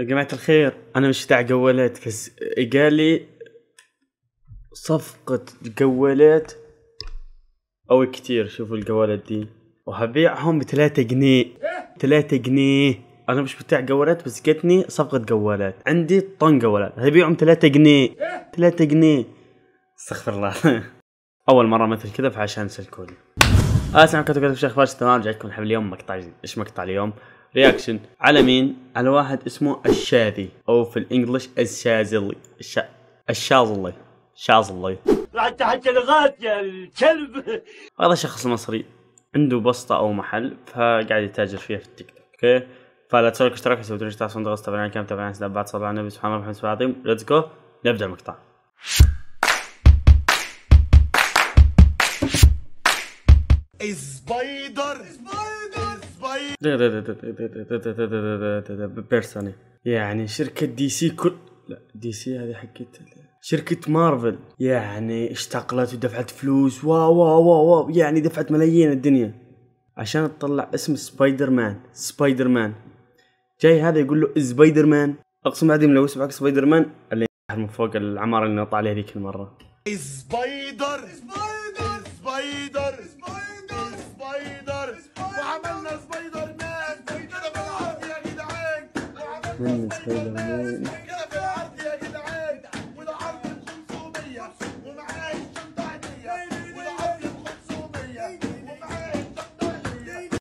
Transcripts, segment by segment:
يا جماعة الخير أنا مش بتاع جوالات بس قال لي صفقة جوالات أو كتير شوفوا الجوالات دي. وهبيعهم بثلاثة جنيه. ثلاثة جنيه. أنا مش بتاع جوالات بس جتني صفقة جوالات. عندي طن جوالات. هبيعهم ثلاثة جنيه. ثلاثة جنيه. استغفر الله. أول مرة مثل كذا فعشان سلكوني السلام عليكم كيف أخبار تمام رجعت لكم الحلقة اليوم. مقطع إيش مقطع اليوم؟ reaction على مين؟ على واحد اسمه الشاذي أو في ال English الشاذلي الشا... الشاذلي شاذلي. راح تحكي لغات يا الكلب. هذا شخص مصري عنده بسطة أو محل فقاعد يتاجر فيها في ال TikTok okay؟ فلا تنسوا الاشتراك وسووا تريش تاع صندوق تابعنا كم تابعنا سنابات صلى على النبي سبحان الله محمد العظيم let's go نبدأ المقطع. Spider Spider بيرسوني يعني شركة DC كل لا DC هذه حقت شركة مارفل يعني اشتغلت ودفعت فلوس. wow wow wow, wow. يعني دفعت ملايين الدنيا. عشان تطلع اسم Spider-Man Spider-Man جاي هذا يقول له سبايدر مان اقسم عظيم لو اسمعك سبايدر مان اللي من فوق العمارة اللي نط عليها ذيك المرة. سبايدر الشنطه هديه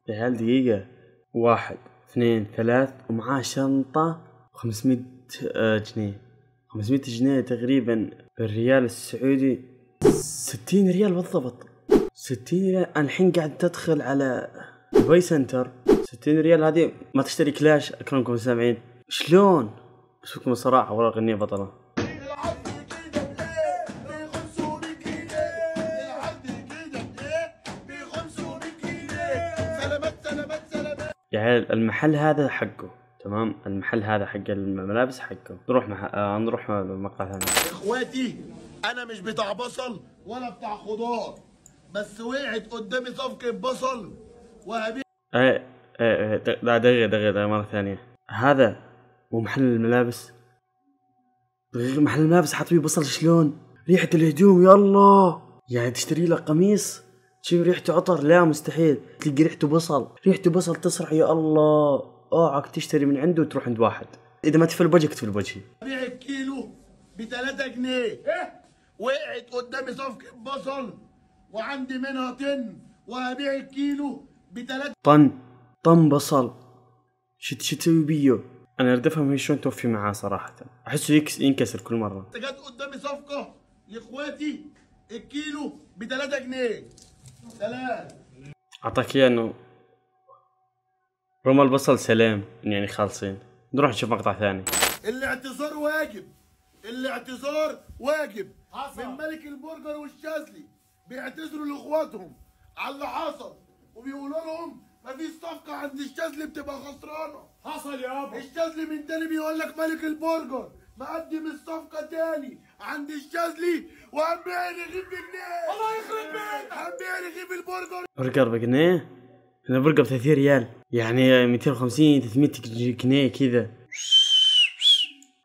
يا عيال دقيقة؟ واحد اثنين ثلاث ومعاه شنطة 500 آه، جنيه. 500 جنيه تقريبا بالريال السعودي. 60 ريال بالضبط. 60 ريال. أنا الحين قاعد تدخل على دبي center 60 ريال هذه ما تشتري كلاش أكرمكم سامعين. شلون؟ بس لكم الصراحة والله الغنية بطلة. العرض كده بايه ب 500 جنيه العرض كده بايه ب 500 جنيه سلامات سلامات سلامات يا عيال المحل هذا حقه تمام؟ المحل هذا حق الملابس حقه. نروح مح... آه نروح مقطع ثاني إخواتي أنا مش بتاع بصل ولا بتاع خضار بس وقعت قدامي صفقة بصل وهبيع. إيه إيه إيه دقيقة دقيقة مرة ثانية. هذا مو محل الملابس. دقيقة محل الملابس حاط فيه بصل شلون؟ ريحة الهدوم يا الله يعني تشتري له قميص تشوف ريحته عطر؟ لا مستحيل. تلقي ريحته بصل. ريحته بصل تصرح يا الله اوعك تشتري من عنده وتروح عند واحد. إذا ما تفل بوجهك تفل بوجهي. الكيلو ب 3 جنيه وقعت قدامي صفقة بصل وعندي منها طن. وهبيع الكيلو ب 3 طن. طن بصل. شو تسوي بيه. أنا أريد أفهم هي شلون توفي معاه صراحة. احسه يكس ينكسر كل مرة. جت قدامي صفقة لإخواتي الكيلو ب 3 جنيه. سلام. أعطاك اياه إنه رمى البصل سلام يعني خالصين. نروح نشوف مقطع ثاني. الاعتذار واجب. الاعتذار واجب. من ملك البرجر والشاذلي بيعتذروا لإخواتهم على اللي حصل وبيقولوا لهم مفيش صفقة عند الشاذلي بتبقى خسرانة. حصل يابا الشاذلي من تاني بيقول لك ملك البرجر. مقدم الصفقة تاني عند الشاذلي. وهنبيع رغيف بجنيه. الله يخرب بيتك. هنبيع رغيف البرجر. برجر بجنيه؟ أنا برجر ب 30 ريال. يعني 250 300 جنيه كذا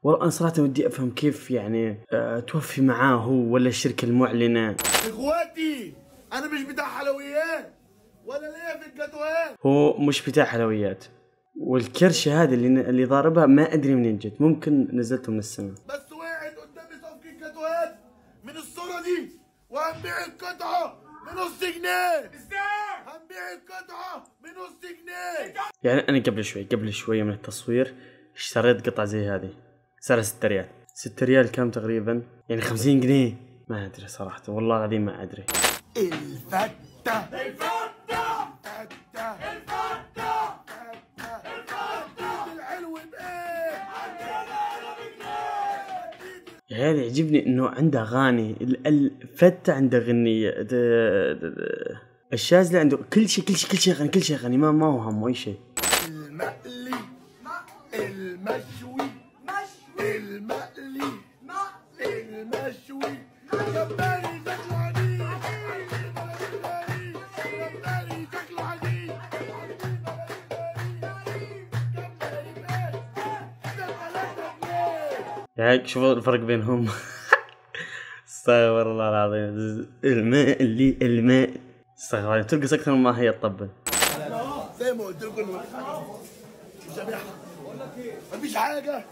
والله أنا صراحة ودي أفهم كيف يعني أه توفي معاه هو ولا الشركة المعلنة؟ إخواتي أنا مش بتاع حلويات. ولا ليا في الجاتوهات هو مش بتاع حلويات. والكرشة هذه اللي اللي ضاربها ما أدري منين جت. ممكن نزلته من السماء. بس وقعت قدامي صفقة جاتوهات من الصورة دي. وهنبيع القطعة بنص جنيه. هنبيع القطعة بنص جنيه. يعني أنا قبل شوي قبل شوية من التصوير اشتريت قطعة زي هذه. سعرها 6 ريال. 6 ريال كم تقريبا؟ يعني 50 جنيه. ما أدري صراحة. والله العظيم ما أدري. الفتة. الفتة. الفتة عيال يعجبني إنه عنده أغاني ال- الفتة عنده غنية الشاذلي عنده كل شيء كل شيء كل شيء اغاني كل شيء اغاني ما ما هو همه أي شيء. المقلي المشوي المقلي المشوي. يعني شوفوا الفرق بينهم. استغفر الله العظيم. الماء اللي الماء. استغفر الله ترقص أكثر مما هي تطبل. زي ما قلت لكم مش هبيعها مفيش حاجة.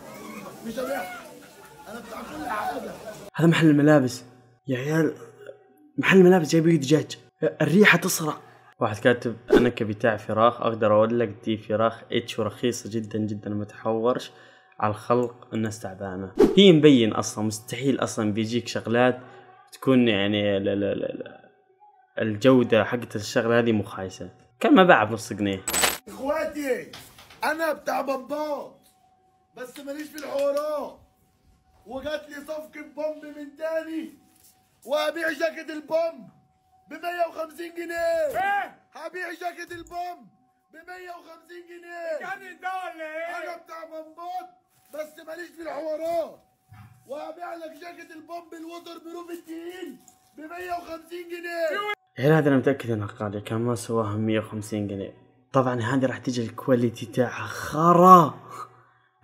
مش هبيعها أنا بتاع كل حاجة. هذا محل الملابس. يا عيال محل الملابس جايب دجاج. الريحة تصرع واحد كاتب أنا كبتاع فراخ أقدر أقول لك دي فراخ إتش ورخيصة جدا جدا ما تحورش. على الخلق الناس تعبانة. هي مبين أصلا مستحيل أصلا بيجيك شغلات تكون يعني لا لا لا لا الجودة حقت الشغلة هذه مخايسه كان ما باعها بنص جنيه. إخواتي أنا بتاع بمبات بس ماليش في الحوارات. وجات لي صفقة بومب من تاني وهبيع جاكيت البومب ب 150 جنيه. إيه؟ هبيع جاكيت البومب ب 150 جنيه. يعني ده ولا إيه؟ أنا بتاع بمبات ماليش في الحوارات. وهبيع لك جاكيت البومب ال waterproof التقيل ب 150 جنيه. يعني هذا أنا متأكد انها غاليه كان ما سواها 150 جنيه. طبعا هذه راح تجي ال quality تاعها خرا.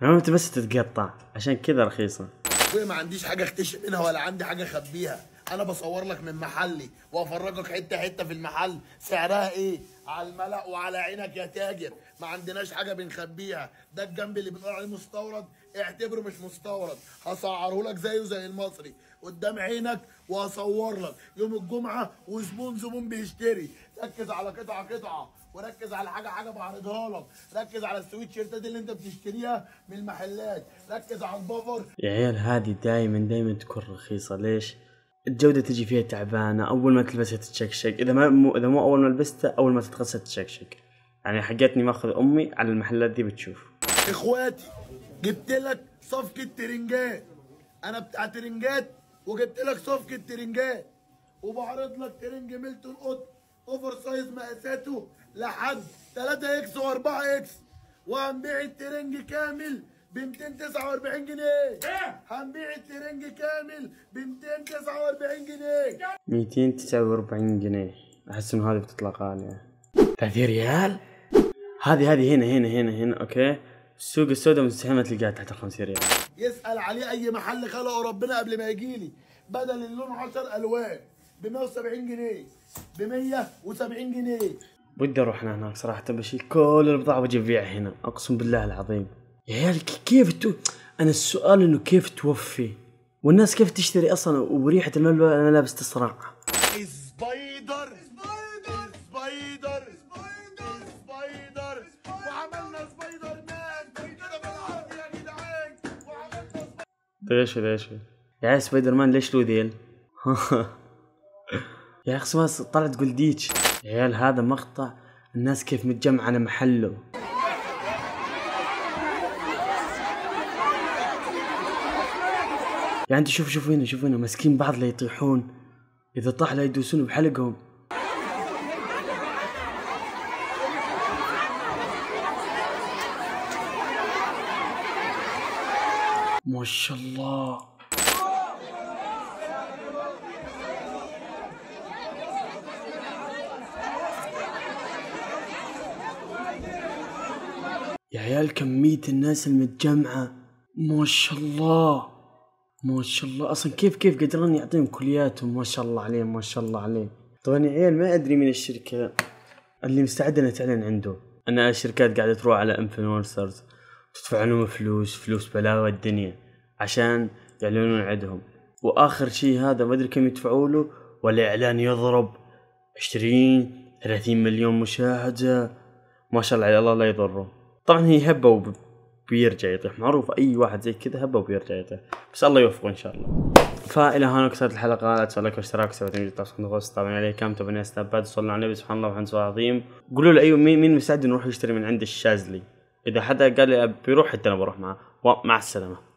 انت بس تتقطع. عشان كذا رخيصة. أخويا ما عنديش حاجة اختشي منها ولا عندي حاجة أخبيها. أنا بصور لك من محلي وأفرجك حتة حتة في المحل. سعرها إيه؟ على الملأ وعلى عينك يا تاجر. ما عندناش حاجة بنخبيها. ده الجنب اللي بنقول عليه مستورد. اعتبره مش مستورد. هسعره لك زيه زي المصري. قدام عينك وهصور لك. يوم الجمعة وزبون زبون بيشتري. ركز على قطعة قطعة. وركز على حاجة حاجة بعرضها لك. ركز على السويت شيرتات اللي انت بتشتريها من المحلات. ركز على البفر يا عيال هذه دائما دائما تكون رخيصة. ليش؟ الجودة تجي فيها تعبانة. أول ما تلبسها تتشكشك. إذا ما مو إذا مو أول ما لبستها أول ما تتغسل تتشكشك يعني حقتني ماخذ أمي على المحلات دي بتشوف. إخواتي جبت لك صفقة ترنجات. أنا بتاع ترنجات وجبت لك صفقة ترنجات. وبعرض لك ترنج ميلتون قطن over size مقاساته لحد 3 X و4 X. وهنبيع الترنج كامل ب 249 جنيه. إيه؟ هنبيع الترنج كامل ب 249 جنيه. 249 جنيه. أحس إنه هذه بتطلع غالية 30 ريال هذه هذه هنا هنا هنا هنا أوكي. السوق السوداء مستحيل ما تلقاها تحت ال 50 ريال. يسأل عليه أي محل خلقه ربنا قبل ما يجيلي بدل اللون 10 ألوان ب 170 جنيه ب 170 جنيه. ودي أروح هناك صراحة بشيل كل البضاعة واجي ابيعها هنا. أقسم بالله العظيم. يا عيال كيف تو أنا السؤال إنه كيف توفي؟ والناس كيف تشتري أصلا الملو- الملابس تصرع ده إيش يا عيال سبايدر مان ليش له ذيل؟ يا أخي سواس طلع تقول ديتش. يا عيال هذا مقطع الناس كيف متجمعة على محله. يعني أنت شوف شوف هنا شوف هنا ماسكين بعض لا يطيحون. إذا طاح لا يدوسون بحلقهم. ما شاء الله. يا عيال كمية الناس المتجمعة ما شاء الله. ما شاء الله. أصلا كيف كيف قدران يعطيهم كلياتهم؟ ما شاء الله عليهم ما شاء الله عليهم. طبعا يا عيال ما أدري من الشركة اللي مستعدة إنها تعلن عنده. ان الشركات قاعدة تروح على انفلونسرز تدفع لهم فلوس فلوس بلاوى الدنيا. عشان يعلنون عندهم وآخر شيء هذا ما أدري كم يدفعوا له والإعلان يضرب 20 30 مليون مشاهدة. ما شاء الله على الله لا يضره. طبعا هي هبة وب- بيرجع يطيح. معروف أي واحد زي كذا هبة وبيرجع يطيح. بس الله يوفقه إن شاء الله. فإلى هنا كسرت الحلقة. لا تنسوا لايك واشتراك تنجيل تصحيح طبعا عليه كم تبني استابات صلوا على النبي سبحان الله وحمد الله العظيم قولوا لي أيوه مين مستعد نروح يشتري من عند الشاذلي؟ إذا حدا قال لي بيروح حتى أنا بروح معه. ومع السلامة.